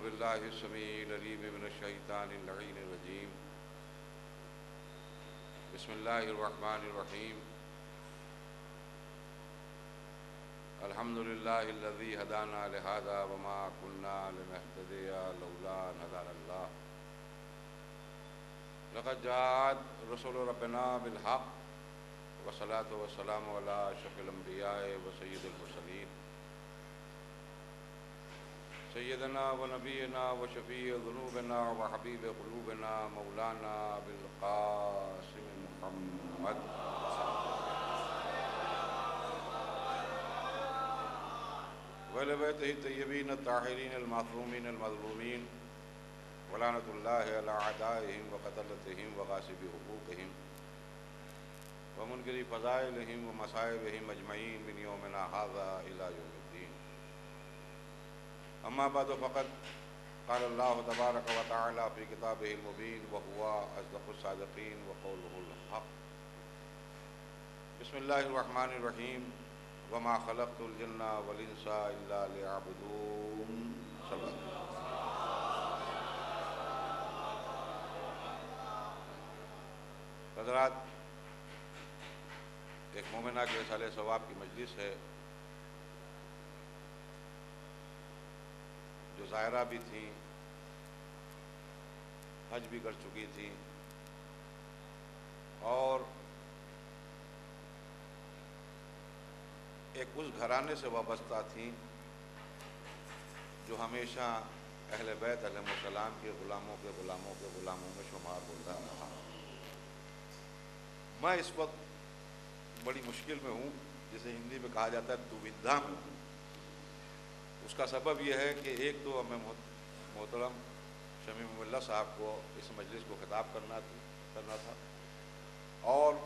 अज़बिल्लाशमीनशैतानरजीम बसमीम अल्हम्दुलिल्लाहिल्लज़ी हदाना लिहादा वमा कुन्ना लिनहतदिया लौला अन हदानल्लाह लक़द जाअत रसूल रब्बना बिलहक़ वसलात वसलाम अला अशरफिल अंबिया व सय्यिदुल मुरसलीन। सैदना व नबीना व शफ़ी ज़ुनूबना व हबीब क़लूबना मौलाना बिलक़ासिम मुहम्मद। वलबत तयबीन ताहरीन अलमासूमीन अलमजलूमीन वलानतुल्लादाहिम व कतलतहिम व गासिब हकूक़हिम। व मुनकरी फ़ज़ाइलहिम व मसाइबहिम अजमईन बिन योमना हाज़ा इला यौमिद्दीन अम्मा बाद फ़क़त क़ाल अल्लाह तबारक व तआला फ़ी किताबिहिल मुबीन व हुवा अस्दक़ुस सादिक़ीन व क़ौलुहुल हक़ बिस्मिल्लाहिर रहमानिर रहीम वमा खलक़तुल जिन्ना वल इंसा हजरात एक मोमिना के साल सवाब की मजलिस है जो ज़ायरा भी थी, हज भी कर चुकी थी। और एक उस घराने से वाबस्ता थी, जो हमेशा अहल बैत सलाम के ग़ुलामों के ग़ुलामों के ग़ुलामों में शुमार होता रहा। मैं इस वक्त बड़ी मुश्किल में हूँ, जिसे हिंदी में कहा जाता है दुविधा में। हूँ उसका सबब यह है कि एक तो हमें मोहतरम शमीमुल्ला साहब को इस मजलिस को ख़िताब करना थी, करना था। और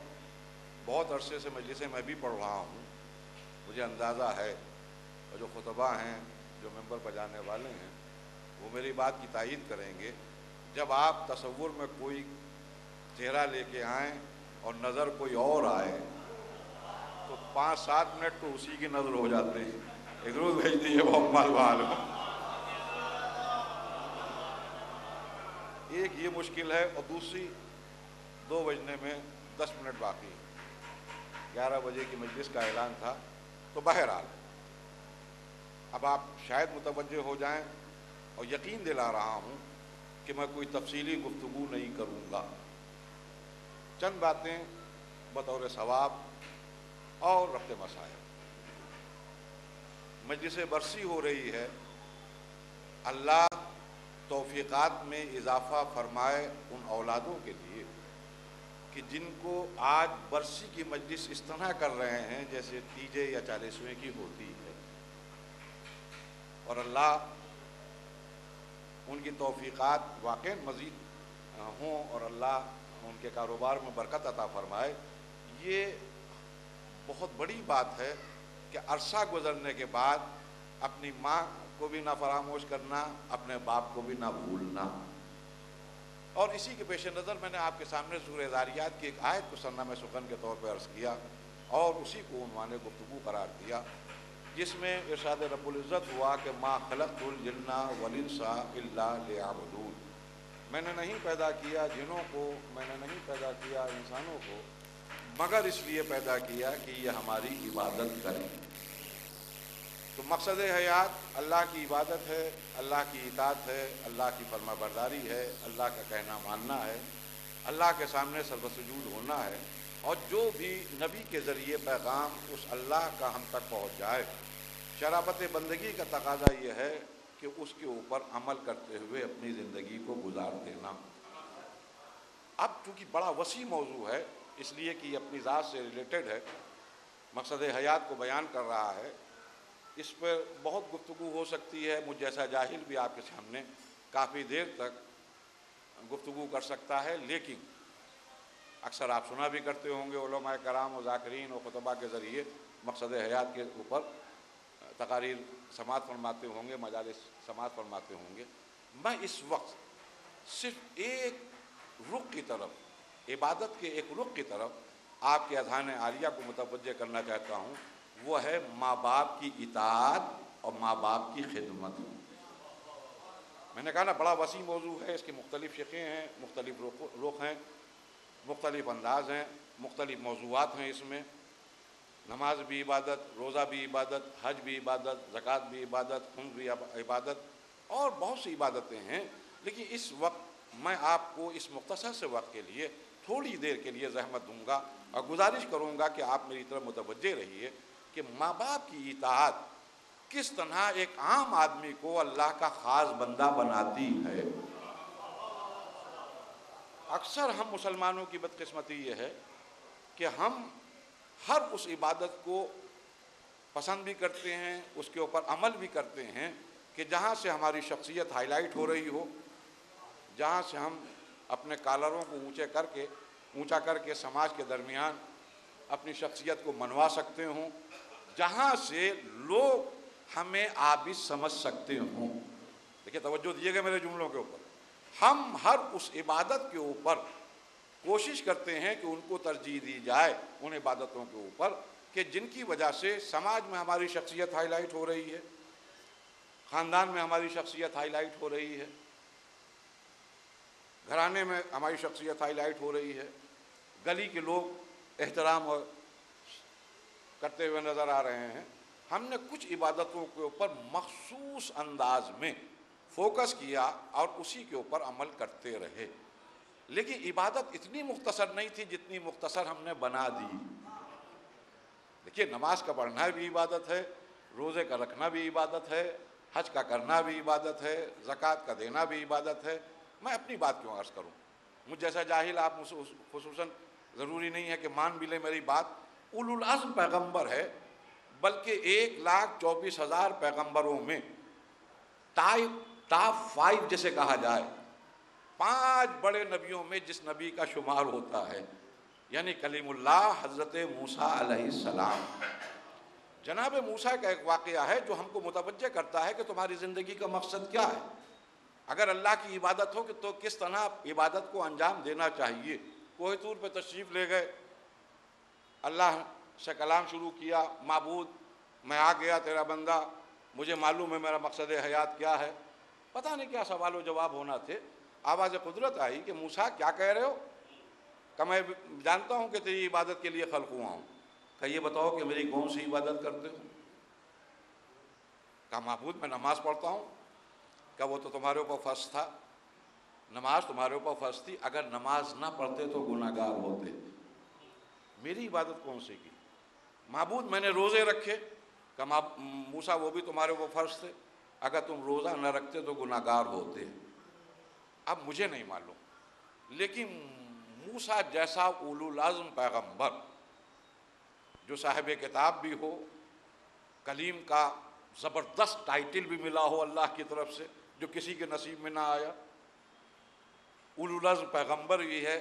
बहुत अरसे से मजलिसें मैं भी पढ़ रहा हूँ। मुझे अंदाज़ा है और जो खुतबा हैं, जो मेंबर बजाने वाले हैं, वो मेरी बात की तायद करेंगे। जब आप तस्वुर में कोई चेहरा लेके आएँ और नज़र कोई और आए तो पाँच सात मिनट तो उसी की नज़र हो जाते हैं। एक रोज़ भेज दीजिए वो माल वाल एक ये मुश्किल है और दूसरी दो बजने में दस मिनट बाकी ग्यारह बजे की मजलिस का ऐलान था तो बहरहाल, अब आप शायद मुतवजह हो जाएँ और यकीन दिला रहा हूँ कि मैं कोई तफसीली गुफ्तु नहीं करूँगा। चंद बातें बतौर सवाब और रफ्त मसायल मजलिस बरसी हो रही है, अल्लाह तोफ़ीक़ात में इजाफ़ा फरमाए उन औलादों के लिए कि जिनको आज बरसी की मजलिस इस तरह कर रहे हैं, जैसे तीजे या चालीसवें की होती है। और अल्लाह उनकी तोफ़ीक़ात वाक़ मज़ीद हों और अल्लाह उनके कारोबार में बरकत अता फरमाए। ये बहुत बड़ी बात है कि अरसा गुजरने के बाद अपनी माँ को भी ना फरामोश करना, अपने बाप को भी ना भूलना। और इसी के पेश नज़र मैंने आपके सामने सूर जारियात की एक आयत को सन्ना में सुखन के तौर पर अर्ज़ किया और उसी को उनवान गुफ्तु करार दिया, जिसमें इरशाद रबुल्ज़त हुआ कि माँ खलतुलजन्ना वलिनसा आबदून मैंने नहीं पैदा किया जिनों को, मैंने नहीं पैदा किया इंसानों को मगर इसलिए पैदा किया कि ये हमारी इबादत करें। तो मकसद हयात, अल्लाह की इबादत है, अल्लाह की इतात है, अल्लाह की फर्माबरदारी है, अल्लाह का कहना मानना है, अल्लाह के सामने सर्वसजूद होना है, और जो भी नबी के ज़रिए पैगाम उस अल्लाह का हम तक पहुँच जाए। शराबत बंदगी का तकाजा ये है कि उसके ऊपर अमल करते हुए अपनी ज़िंदगी को गुजार देना। अब चूँकि बड़ा वसी मौजू है इसलिए कि अपनी ज़ात से रिलेटेड है मकसद हयात को बयान कर रहा है। इस पर बहुत गुफ्तु हो सकती है, मुझ जैसा जाहिल भी आपके सामने काफ़ी देर तक गुफ्तु कर सकता है, लेकिन अक्सर आप सुना भी करते होंगे कराम और जाकरीन और खुतबा के ज़रिए मकसद हयात के ऊपर तकारीर समात फरमाते होंगे मजाल समात फरमाते होंगे। मैं इस वक्त सिर्फ़ एक रुख की तरफ़ इबादत के एक रुख की तरफ़ आपके अजहान आलिया को मुतवजह करना चाहता हूँ, वो है माँ बाप की इतात और माँ बाप की खिदमत। मैंने कहा ना, बड़ा वसी मौजू है, इसके मुख्तलिफ़ शिकें हैं, मुख्तलिफ़ रुख हैं, मुख्तलिफ़ अंदाज हैं, मुख्तलिफ़ मौजूद हैं इसमें। नमाज़ भी इबादत, रोज़ा भी इबादत, हज भी इबादत, ज़क़़त भी इबादत खुन भी इबादत और बहुत सी इबादतें हैं। लेकिन इस वक्त मैं आपको, इस मुख्तसर से वक्त के लिए थोड़ी देर के लिए जहमत दूँगा और गुजारिश करूँगा कि आप मेरी तरफ़ मुतवजह रहिए कि माँ बाप की इतात किस तरह एक आम आदमी को अल्लाह का ख़ास बंदा बनाती है। अक्सर हम मुसलमानों की बदकिस्मती ये है कि हम हर उस इबादत को पसंद भी करते हैं, उसके ऊपर अमल भी करते हैं कि जहाँ से हमारी शख्सियत हाईलाइट हो रही हो, जहाँ से हम अपने कालरों को ऊँचे करके, ऊँचा करके समाज के दरमियान अपनी शख्सियत को मनवा सकते हों, जहाँ से लोग हमें आप आबिद समझ सकते हों। देखिए, तवज्जो दिए मेरे जुमलों के ऊपर। हम हर उस इबादत के ऊपर कोशिश करते हैं कि उनको तरजीह दी जाए उन इबादतों के ऊपर, कि जिनकी वजह से समाज में हमारी शख्सियत हाईलाइट हो रही है, ख़ानदान में हमारी शख्सियत हाईलाइट हो रही है। घराने में हमारी शख्सियत हाईलाइट हो रही है। गली के लोग एहतराम और करते हुए नज़र आ रहे हैं। हमने कुछ इबादतों के ऊपर मखसूस अंदाज में फोकस किया और उसी के ऊपर अमल करते रहे। लेकिन इबादत इतनी मुख्तसर नहीं थी जितनी मुख्तसर हमने बना दी। देखिए, नमाज़ का पढ़ना भी इबादत है, रोज़े का रखना भी इबादत है, हज का करना भी इबादत है, ज़क़़त का देना भी इबादत है। मैं अपनी बात क्यों अर्ज़ करूँ? मुझ जैसा जाहिल आप खसूस ज़रूरी नहीं है कि मान भी लें मेरी बात। उलुलाज़म पैगंबर है, बल्कि एक लाख चौबीस हज़ार पैगम्बरों में टाइप टॉप फाइव जैसे कहा जाए, पाँच बड़े नबियों में जिस नबी का शुमार होता है, यानी कलीमुल्ला हज़रत मूसा सलाम। जनाब मूसा का एक वाक़ है जो हमको मुतवजह करता है कि तुम्हारी ज़िंदगी का मकसद क्या है? अगर अल्लाह की इबादत हो कि तो किस तरह इबादत को अंजाम देना चाहिए? कोहतूर पर तशरीफ़ ले गए। अल्लाह से कलाम शुरू किया, मबूद, मैं आ गया तेरा बंदा, मुझे मालूम है मेरा मकसद हयात क्या है। पता नहीं क्या सवाल जवाब होना थे। आवाज़ कुदरत आई कि, मूसा, क्या कह रहे हो? का मैं जानता हूँ कि तेरी इबादत के लिए खल हुआ हूँ। का ये बताओ कि मेरी कौन सी इबादत करते हो? का महबूद मैं नमाज़ पढ़ता हूँ क्या वो तो तुम्हारे ऊपर फ़र्ज़ था? नमाज़ तुम्हारे ऊपर फ़र्ज़ थी। अगर नमाज़ ना पढ़ते तो गुनागार होते। मेरी इबादत कौन सी की? महबूद मैंने रोज़े रखे। का मूसा, वो भी तुम्हारे ऊपर फ़र्ज़ थे? अगर तुम रोज़ा न रखते तो गुनागार होते। अब मुझे नहीं मालूम। लेकिन मूसा जैसा उलुलाज़म पैगंबर जो साहिब किताब भी हो, कलीम का ज़बरदस्त टाइटल भी मिला हो अल्लाह की तरफ़ से जो किसी के नसीब में ना आया। उलुलाज़म पैगंबर भी है,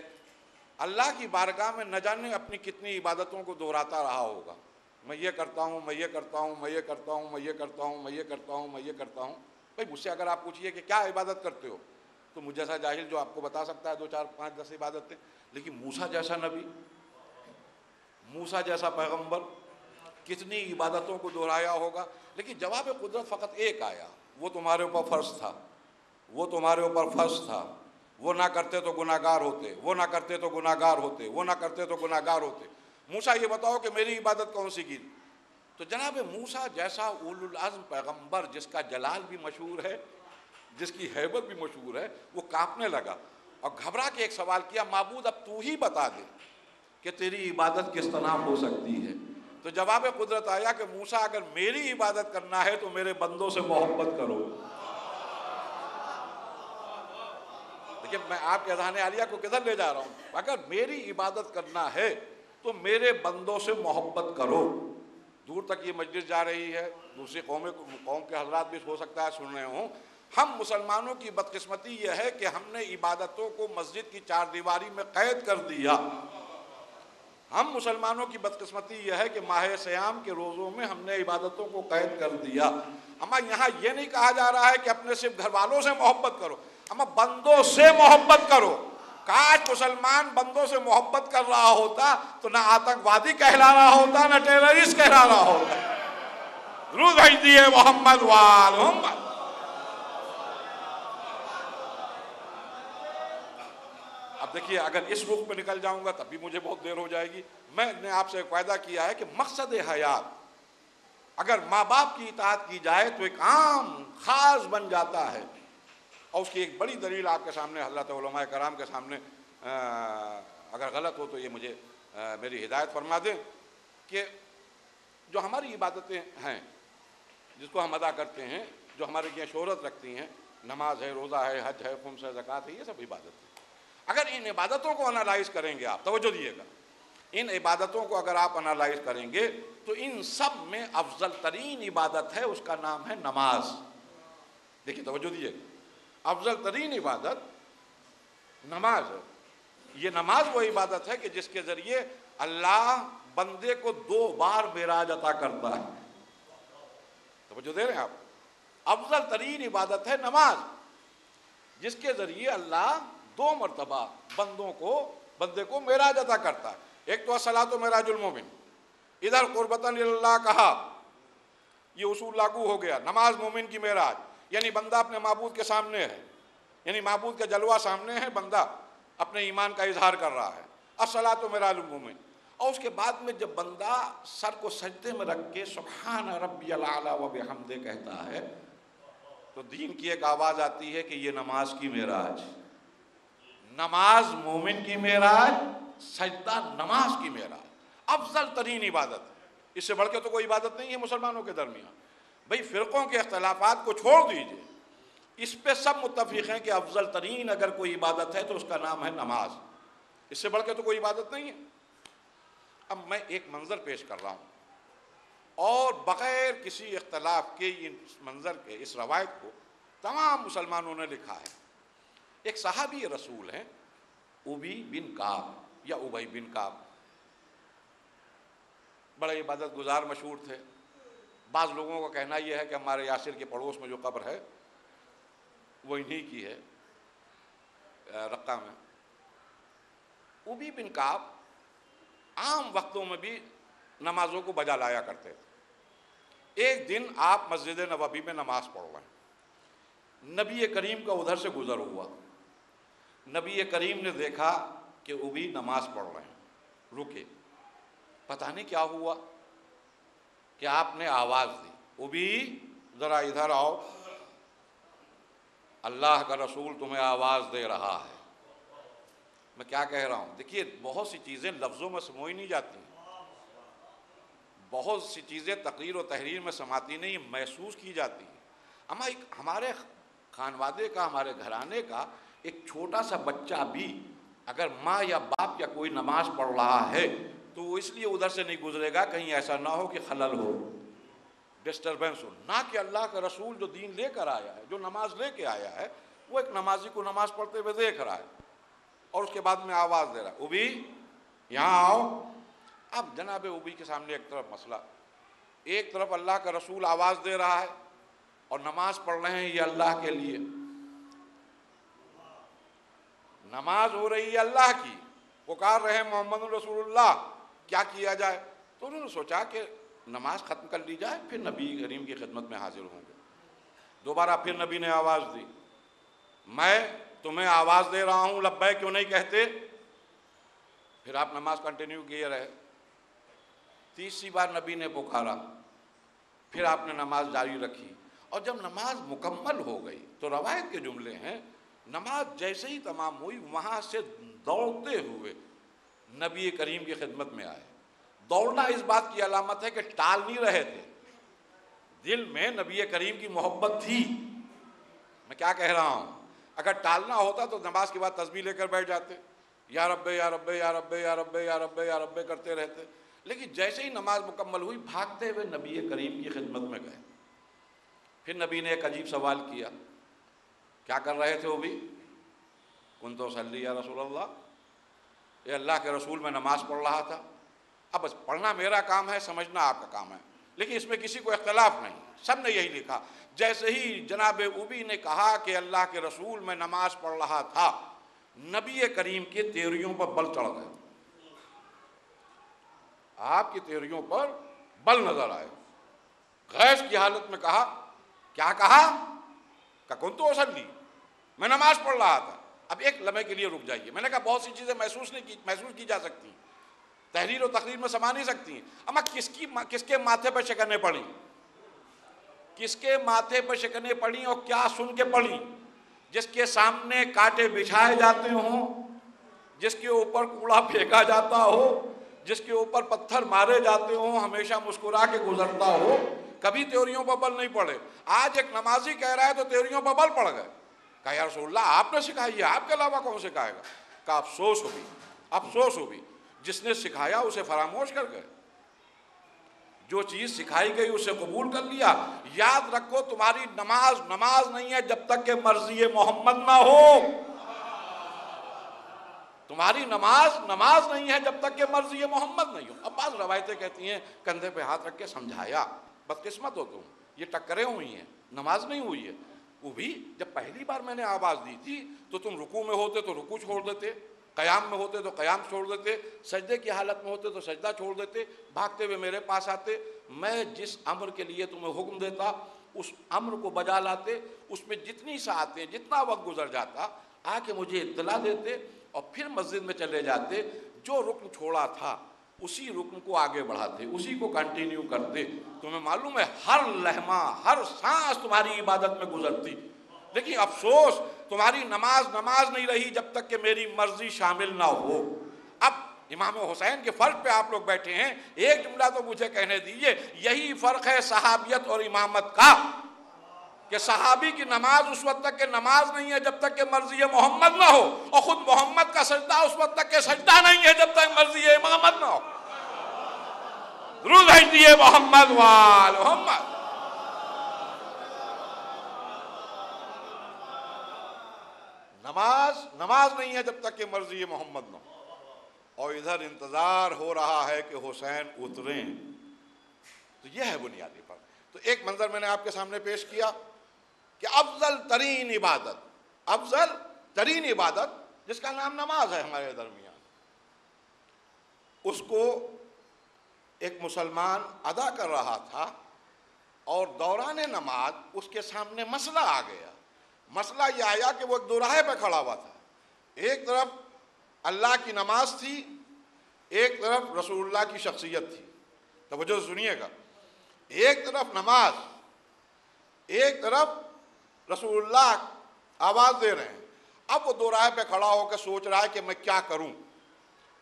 अल्लाह की बारगाह में न जाने अपनी कितनी इबादतों को दोहराता रहा होगा। मैं ये करता हूँ, मैं ये करता हूँ, मैं ये करता हूँ, मैं ये करता हूँ, मैं ये करता हूँ, मैं ये करता हूँ। भाई, मुझसे अगर आप पूछिए कि क्या इबादत करते हो तो मुझ जैसा जाहिल जो आपको बता सकता है, दो, चार, पाँच, दस इबादतें लेकिन मूसा जैसा नबी, मूसा जैसा पैगंबर कितनी इबादतों को दोहराया होगा। लेकिन जवाब कुदरत फ़कत एक आया। वो तुम्हारे ऊपर फ़र्ज़ था। वो तुम्हारे ऊपर फ़र्ज़ था। वो ना करते तो गुनागार होते, वो ना करते तो गुनागार होते, वो ना करते तो गुनागार होते। मूसा, ये बताओ कि मेरी इबादत कौन सी की? तो जनाब, मूसा जैसा उलुलाज़म पैगंबर जिसका जलाल भी मशहूर है, जिसकी हैबत भी मशहूर है, वो कांपने लगा और घबरा के एक सवाल किया, मबूद, अब तू ही बता दे कि तेरी इबादत किस तरह हो सकती है? तो जवाब कुदरत आया कि मूसा, अगर मेरी इबादत करना है तो मेरे बंदों से मोहब्बत करो। देखिए, मैं आपके अजहान आलिया को किधर ले जा रहा हूँ? अगर मेरी इबादत करना है तो मेरे बंदों से मोहब्बत करो। दूर तक ये मस्जिद जा रही है, दूसरी कौमें, कौम के हजरात भी हो सकता है, सुन रहे हों। हम मुसलमानों की बदकिस्मती यह है कि हमने इबादतों को मस्जिद की चार दीवारी में कैद कर दिया। हम मुसलमानों की बदकस्मती यह है कि माह सयाम के रोज़ों में हमने इबादतों को कैद कर दिया। अम्मा, यहाँ ये नहीं कहा जा रहा है कि अपने सिर्फ़ घर वालों से मोहब्बत करो हम बंदों से मोहब्बत करो। काश मुसलमान बंदों से मोहब्बत कर रहा होता तो ना आतंकवादी कहला रहा होता, ना टेररिस्ट कहला रहा होता। रूद भेज दिए मोहम्मद वाल, मोहम्मद। देखिए अगर इस रुख पे निकल जाऊँगा तब भी मुझे बहुत देर हो जाएगी। मैंने आपसे एक वायदा किया है कि मकसद हयात। अगर माँ बाप की इतात की जाए तो एक आम खास बन जाता है। और उसकी एक बड़ी दलील आपके सामने हज़रत कराम के सामने आ, अगर गलत हो तो ये मुझे आ, मेरी हिदायत फरमा दें कि जो हमारी इबादतें हैं जिसको हम अदा करते हैं जो हमारे यहाँ शहरत रखती हैं नमाज़ है रोज़ा है हज है खुम्स है ज़क़़त है ये सब इबादत अगर इन इबादतों को अनालाइज करेंगे आप, तवज्जो दिएगा इन इबादतों को अगर आप अनालाइज करेंगे तो इन सब में अफजल तरीन इबादत है, उसका नाम है नमाज़। देखिए, तवज्जो दिएगा अफजल तरीन इबादत, नमाज़ है। ये नमाज़ वो इबादत है कि जिसके ज़रिए अल्लाह बंदे को दो बार मेराज अता करता है। तवज्जो दे रहे हैं आप? अफजल तरीन इबादत है नमाज़, जिसके ज़रिए अल्लाह दो मरतबा बंदों को, बंदे को मेराज अदा करता है। एक तो असला तो मेराजुलमोमिन इधर कुर्बतन कहा, ये उसूल लागू हो गया, नमाज़ मोमिन की मेराज। यानी बंदा अपने महबूद के सामने है। यानी महबूद का जलवा सामने है, बंदा अपने ईमान का इजहार कर रहा है। असला तो मेराजुलमोमिन और उसके बाद में जब बंदा सर को सजदे में रख के सुबहान रबी व हमदे कहता है तो दीन की एक आवाज़ आती है कि ये नमाज़ की मेराज। नमाज़ मोमिन की मेराज, सजदा नमाज़ की मेराज। अफजल तरीन इबादत। इससे बढ़ के तो कोई इबादत नहीं है मुसलमानों के दरमियान। भाई, फ़िरक़ों के अख्तलाफात को छोड़ दीजिए। इस पर सब मुतफ़ हैं कि अफजल तरीन अगर कोई इबादत है तो उसका नाम है नमाज़। इससे बढ़ के तो कोई इबादत नहीं है। अब मैं एक मंज़र पेश कर रहा हूँ। और बग़ैर किसी इख्तलाफ के इस मंज़र के, इस रवायत को तमाम मुसलमानों ने लिखा है। एक सहाबी रसूल हैं, उबी बिन काब, या उबई बिन काब। बड़े इबादत गुजार मशहूर थे। बाज़ लोगों का कहना यह है कि हमारे यासिर के पड़ोस में जो कब्र है, वो इन्हीं की है रक्का में। उबी बिन काब आम वक्तों में भी नमाजों को बजा लाया करते थे। एक दिन आप मस्जिद नबी में नमाज़ पढ़ रहे नबी करीम का उधर से गुज़र हुआ। नबी करीम ने देखा कि वो भी नमाज़ पढ़ रहे हैं। रुके। पता नहीं क्या हुआ? कि आपने आवाज़ दी। वो भी ज़रा इधर आओ। अल्लाह का रसूल तुम्हें आवाज़ दे रहा है। मैं क्या कह रहा हूँ? देखिए, बहुत सी चीज़ें लफ्ज़ों में समोई नहीं जाती बहुत सी चीज़ें तकरीर और तहरीर में समाती नहीं, महसूस की जाती हैं। हमारे हमारे खानवादे का, हमारे घराने का एक छोटा सा बच्चा भी अगर माँ या बाप या कोई नमाज़ पढ़ रहा है तो वो इसलिए उधर से नहीं गुजरेगा, कहीं ऐसा ना हो कि खलल हो। डिस्टर्बेंस हो। ना कि अल्लाह का रसूल जो दीन लेकर आया है, जो नमाज़ लेके आया है, वो एक नमाजी को नमाज़ पढ़ते हुए देख रहा है। और उसके बाद में आवाज़ दे रहा है, उबी, यहाँ आओ। अब जनाब उबी के सामने एक तरफ़ मसला। एक तरफ़ अल्लाह का रसूल आवाज़ दे रहा है और नमाज़ पढ़ रहे हैं ये अल्लाह के लिए। नमाज़ हो रही है अल्लाह की। पुकार रहे मोहम्मद रसूलुल्लाह। क्या किया जाए? तो उन्होंने सोचा कि नमाज़ ख़त्म कर ली जाए, फिर नबी करीम की खिदमत में हाजिर होंगे। दोबारा फिर नबी ने आवाज़ दी, मैं तुम्हें आवाज़ दे रहा हूँ लब्बै क्यों नहीं कहते? फिर आप नमाज़ कंटिन्यू किए रहे। तीसरी बार नबी ने पुकारा, फिर आपने नमाज़ जारी रखी। और जब नमाज़ मुकम्मल हो गई तो रवायत के जुमले हैं नमाज़ जैसे ही तमाम हुई, वहाँ से दौड़ते हुए नबी करीम की खिदमत में आए। दौड़ना इस बात की अलामत है कि टाल नहीं रहे थे। दिल में नबी करीम की मोहब्बत थी। मैं क्या कह रहा हूँ? अगर टालना होता तो नमाज़ के बाद तस्वीर लेकर बैठ जाते। या रब्बे या रब्बे या रब्बे या रब्बे या रब्बे या रब्बे करते रहते। लेकिन जैसे ही नमाज़ मुकम्मल हुई, भागते हुए नबी करीम की खिदमत में गए। फिर नबी ने एक अजीब सवाल किया क्या कर रहे थे वो भी? कन तो सल्ली या रसूल अल्लाह ये अल्लाह के रसूल में नमाज़ पढ़ रहा था। अब बस पढ़ना मेरा काम है, समझना आपका काम है। लेकिन इसमें किसी को इख्तलाफ नहीं। सबने यही लिखा। जैसे ही जनाब उबी ने कहा कि अल्लाह के रसूल में नमाज़ पढ़ रहा था, नबी करीम के तेरियों पर बल चढ़ गए। आपकी तेरियों पर बल नज़र आए। गैस की हालत में कहा, क्या कहा? का कौन तो असली मैं नमाज़ पढ़ रहा था। अब एक लम्हे के लिए रुक जाइए। मैंने कहा, बहुत सी चीज़ें महसूस नहीं की, महसूस की जा सकती तहरीर और तकरीर में समा नहीं सकती अम्मा किसकी किसके माथे पर शिकने पड़ी? किसके माथे पर शिकने पड़ी और क्या सुन के पड़ी? जिसके सामने कांटे बिछाए जाते हों, जिसके ऊपर कूड़ा फेंका जाता हो, जिसके ऊपर पत्थर मारे जाते हो, हमेशा मुस्कुरा के गुजरता हो कभी त्योरियों पर बल नहीं पड़े। आज एक नमाजी कह रहा है तो त्योरियों पर बल पड़ गए। कहा, यार सोल्ला आपने सिखाई है, आपके अलावा कौन सिखाएगा? का अफसोस हो भी अफसोस हो भी जिसने सिखाया उसे फरामोश कर गए। जो चीज़ सिखाई गई उसे कबूल कर लिया। याद रखो, तुम्हारी नमाज़ नमाज़ नहीं है जब तक के मर्ज़ी मोहम्मद ना हो। तुम्हारी नमाज़ नमाज़ नहीं है जब तक के मर्ज़ी मोहम्मद नहीं हो। अब बात रवायतें कहती हैं, कंधे पे हाथ रख के समझाया। बदकिस्मत हो तुम। ये टक्करें हुई हैं, नमाज़ नहीं हुई है। वो भी जब पहली बार मैंने आवाज़ दी थी तो तुम रुकू में होते तो रुकू छोड़ देते, कयाम में होते तो कयाम छोड़ देते, सजदे की हालत में होते तो सजदा छोड़ देते, भागते हुए मेरे पास आते, मैं जिस अम्र के लिए तुम्हें हुक्म देता, उस अम्र को बजा लाते, उसमें जितनी सातें जितना वक्त गुजर जाता, आके मुझे इतला देते और फिर मस्जिद में चले जाते, जो रुकन छोड़ा था उसी रुकन को आगे बढ़ाते, उसी को कंटिन्यू करते। तुम्हें मालूम है, हर लहमा, हर सांस तुम्हारी इबादत में गुजरती। लेकिन अफसोस, तुम्हारी नमाज़ नमाज़ नहीं रही जब तक कि मेरी मर्ज़ी शामिल ना हो। अब इमाम हुसैन के फ़र्क पे आप लोग बैठे हैं, एक जुमला तो मुझे कहने दीजिए, यही फ़र्क है सहाबियत और इमामत का, कि सहाबी की नमाज़ उस वक्त तक के नमाज़ नहीं है जब तक के मर्ज़ी मोहम्मद ना हो, और खुद मोहम्मद का सजदा उस वक्त तक के सजदा नहीं है जब तक मर्ज़ी इमामत ना हो। रुज दिए मोहम्मद वाल, मोहम्मद। नमाज़ नमाज़ नहीं है जब तक कि मर्ज़ी मोहम्मद ना और इधर इंतज़ार हो रहा है कि हुसैन उतरे। तो यह है बुनियादी पर। तो एक मंजर मैंने आपके सामने पेश किया कि अफजल तरीन इबादत, अफजल तरीन इबादत, जिसका नाम नमाज़ है हमारे दरमियान, उसको एक मुसलमान अदा कर रहा था और दौरान नमाज़, उसके सामने मसला आ गया। मसला यह आया कि वो एक दोराहे पर खड़ा हुआ था। एक तरफ़ अल्लाह की नमाज़ थी, एक तरफ़ रसूलुल्लाह की शख्सियत थी। तो सुनिएगा। एक तरफ़ नमाज़, एक तरफ़ रसूलुल्लाह आवाज़ दे रहे हैं। अब वो दो राह पे खड़ा होकर सोच रहा है कि मैं क्या करूँ।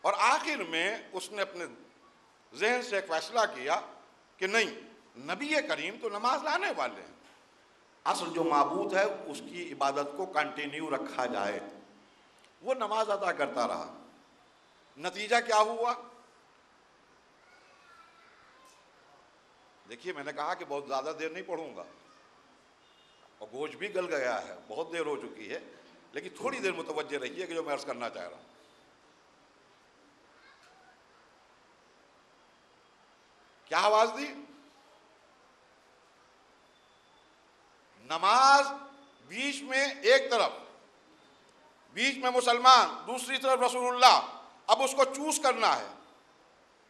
और आखिर में उसने अपने जहन से एक फैसला किया कि नहीं, नबी करीम तो नमाज़ लाने वाले हैं। असल जो मबूत है, उसकी इबादत को कंटिन्यू रखा जाए। वो नमाज़ अदा करता रहा। नतीजा क्या हुआ? देखिए, मैंने कहा कि बहुत ज़्यादा देर नहीं पढ़ूँगा। और गोश भी गल गया है, बहुत देर हो चुकी है, लेकिन थोड़ी देर मुतवजह रहिए कि जो मैं अर्ज़ करना चाह रहा हूँ। क्या आवाज़ दी? नमाज़ बीच में एक तरफ़, बीच में मुसलमान, दूसरी तरफ़ रसूलुल्लाह। अब उसको चूज़ करना है,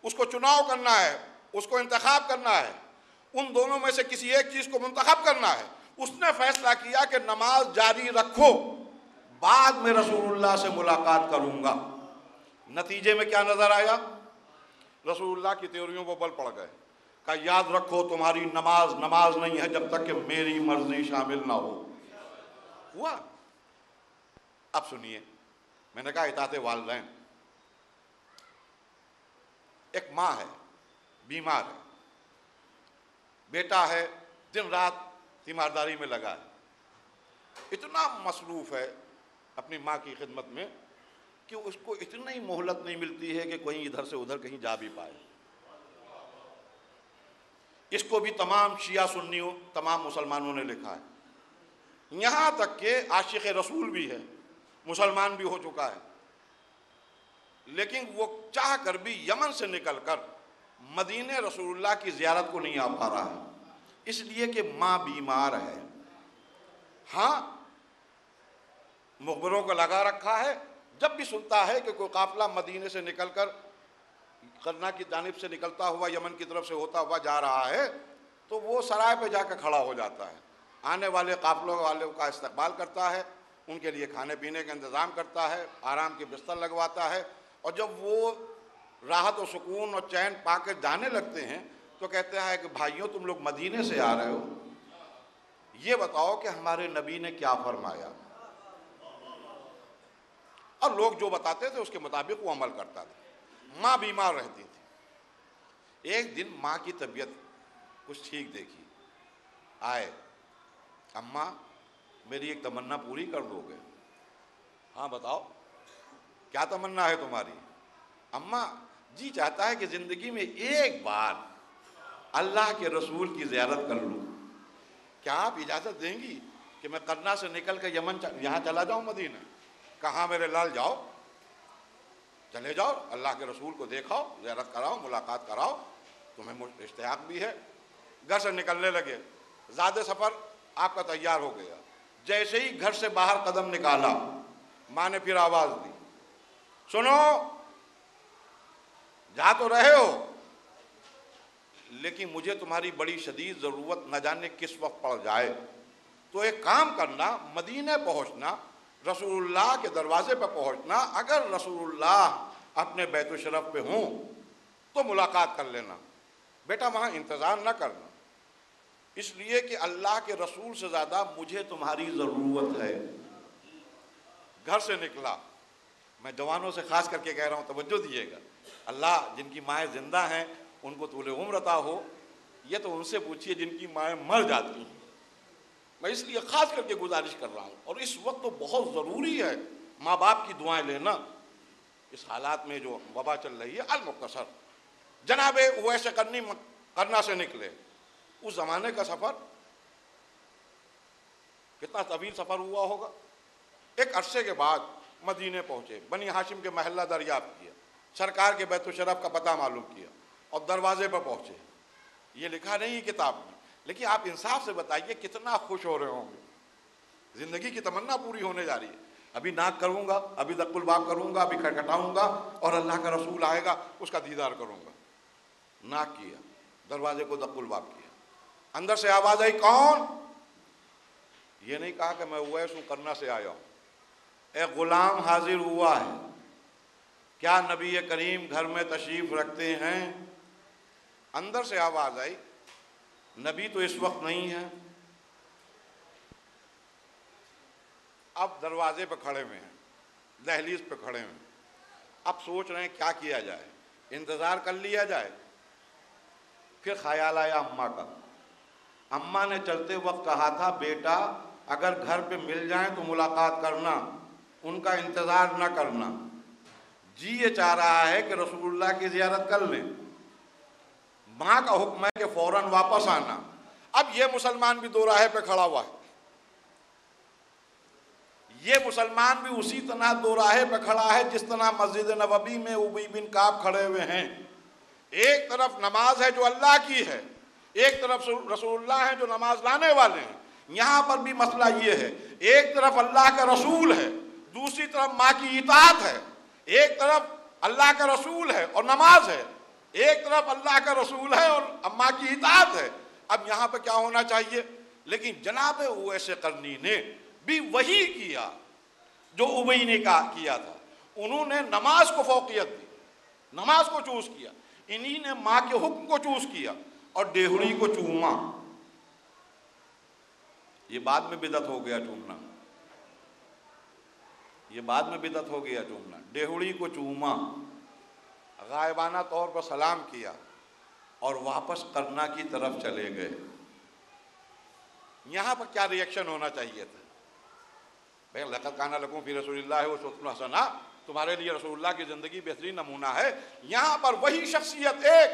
उसको चुनाव करना है, उसको इंतखब करना है। उन दोनों में से किसी एक चीज़ को मुंतखब करना है। उसने फैसला किया कि नमाज़ जारी रखो, बाद में रसूलुल्लाह से मुलाकात करूँगा। नतीजे में क्या नज़र आया? रसूलुल्लाह की त्योरियों को बल पड़ गए। का याद रखो, तुम्हारी नमाज़ नमाज़ नहीं है जब तक कि मेरी मर्ज़ी शामिल ना हो। हुआ। अब सुनिए, मैंने कहा, इताते वालदेन। एक माँ है, बीमार है। बेटा है, दिन रात तीमारदारी में लगा है। इतना मसरूफ़ है अपनी माँ की खिदमत में कि उसको इतनी मोहलत नहीं मिलती है कि कहीं इधर से उधर कहीं जा भी पाए। इसको भी तमाम शिया सुन्नियों, तमाम मुसलमानों ने लिखा है। यहाँ तक के आशिक रसूल भी है, मुसलमान भी हो चुका है। लेकिन वो चाह कर भी यमन से निकल कर मदीने रसूलुल्लाह की ज़ियारत को नहीं आ पा रहा है। इसलिए कि माँ बीमार है। हाँ मुखबरों को लगा रखा है जब भी सुनता है कि कोई काफिला मदीने से निकलकर करना की जानब से निकलता हुआ, यमन की तरफ़ से होता हुआ जा रहा है तो वो सराय पे जाकर खड़ा हो जाता है। आने वाले काफिलों वाले का इस्तेमाल करता है, उनके लिए खाने पीने का इंतज़ाम करता है, आराम के बिस्तर लगवाता है, और जब वो राहत और सुकून और चैन पा कर जाने लगते हैं तो कहते हैं कि भाइयों, तुम लोग मदीने से आ रहे हो। ये बताओ कि हमारे नबी ने क्या फरमाया? और लोग जो बताते थे उसके मुताबिक वो अमल करता था। माँ बीमार रहती थी। एक दिन माँ की तबीयत कुछ ठीक देखी। आए, अम्मा, मेरी एक तमन्ना पूरी कर दोगे? हाँ बताओ। क्या तमन्ना है तुम्हारी? अम्मा, जी चाहता है कि ज़िंदगी में एक बार अल्लाह के रसूल की ज़्यारत कर लूँ। क्या आप इजाज़त देंगी कि मैं करना से निकल कर यमन यहाँ चला जाऊँ मदीना? कहाँ मेरे लाल जाओ? चले जाओ, अल्लाह के रसूल को देखाओ जैरत कराओ, मुलाकात कराओ। तुम्हें इश्तियाक भी है। घर से निकलने लगे। ज़्यादा सफ़र आपका तैयार हो गया। जैसे ही घर से बाहर कदम निकाला, माँ ने फिर आवाज़ दी। सुनो, जा तो रहे हो, लेकिन मुझे तुम्हारी बड़ी शदीद ज़रूरत न जाने किस वक्त पड़ जाए। तो एक काम करना, मदीने पहुँचना रसूलुल्लाह के दरवाजे पर पहुँचना, अगर रसूलुल्लाह अपने बैतुशरफ पे हों तो मुलाकात कर लेना। बेटा, वहाँ इंतज़ार न करना। इसलिए कि अल्लाह के रसूल से ज़्यादा मुझे तुम्हारी ज़रूरत है। घर से निकला। मैं जवानों से ख़ास करके कह रहा हूँ, तवज्जो दिएगा अल्लाह जिनकी माएँ ज़िंदा हैं, उनको तूल उम्रता हो। ये तो उनसे पूछिए जिनकी माएँ मर जाती हैं। मैं इसलिए ख़ास करके गुजारिश कर रहा हूँ। और इस वक्त तो बहुत ज़रूरी है माँ बाप की दुआएँ लेना। इस हालात में जो वबा चल रही है अलमुख्तसर जनाब वैसे करनी करना से निकले। उस ज़माने का सफ़र, कितना तवील सफ़र हुआ होगा। एक अरसे के बाद मदीने पहुँचे, बनी हाशिम के महल्ला दरियाफ्त किया। सरकार के बैतुशरफ का पता मालूम किया और दरवाजे पर पहुँचे। ये लिखा नहीं किताब में। लेकिन आप इंसाफ से बताइए कितना खुश हो रहे होंगे। ज़िंदगी की तमन्ना पूरी होने जा रही है। अभी नाक करूँगा, अभी दक्कुल बाप करूँगा, अभी खटखटाऊँगा और अल्लाह का रसूल आएगा, उसका दीदार करूँगा। नाक किया, दरवाजे को दक्कुल बाप किया। अंदर से आवाज़ आई, कौन? ये नहीं कहा कि मैं वैस करना से आया हूँ। एक ग़ुलाम हाजिर हुआ है। क्या नबी करीम घर में तशरीफ़ रखते हैं? अंदर से आवाज़ आई नबी तो इस वक्त नहीं है। अब दरवाजे पर खड़े हुए हैं, दहलीज पर खड़े हुए हैं। अब सोच रहे हैं क्या किया जाए, इंतज़ार कर लिया जाए। फिर ख्याल आया अम्मा का। अम्मा ने चलते वक्त कहा था, बेटा, अगर घर पे मिल जाए तो मुलाकात करना, उनका इंतज़ार न करना। जी ये चाह रहा है कि रसूलुल्लाह की ज़ियारत कर लें। माँ का हुक्म है कि फ़ौरन वापस आना। अब ये मुसलमान भी दो राहे पे खड़ा हुआ है। ये मुसलमान भी उसी तरह दो राहे पे खड़ा है जिस तरह मस्जिद नबी में उबी बिन काब खड़े हुए हैं। एक तरफ़ नमाज़ है जो अल्लाह की है, एक तरफ़ रसूलुल्लाह है जो नमाज़ लाने वाले हैं। यहाँ पर भी मसला ये है, एक तरफ़ अल्लाह का रसूल है, दूसरी तरफ़ माँ की इतात है, एक तरफ़ अल्लाह का रसूल है और नमाज़ है। एक तरफ़ अल्लाह का रसूल है और अम्मा की इतात है। अब यहाँ पे क्या होना चाहिए? लेकिन जनाब वैसे करनी ने भी वही किया जो उबई ने कहा किया था। उन्होंने नमाज़ को फोकियत दी, नमाज़ को चूज़ किया। इन्हीं ने माँ के हुक्म को चूज़ किया और डेहड़ी को चूमा। ये बाद में बिदत हो गया चूमना। ये बाद में बिदत हो गया चूमना। डेहड़ी को चूमा। गायबाना तौर पर सलाम किया और वापस करना की तरफ़ चले गए। यहाँ पर क्या रिएक्शन होना चाहिए था? भाई लखत खाना लगूँ फिर रसोल्ला है वो हसना, तुम्हारे लिए रसूलुल्लाह की ज़िंदगी बेहतरीन नमूना है। यहाँ पर वही शख्सियत एक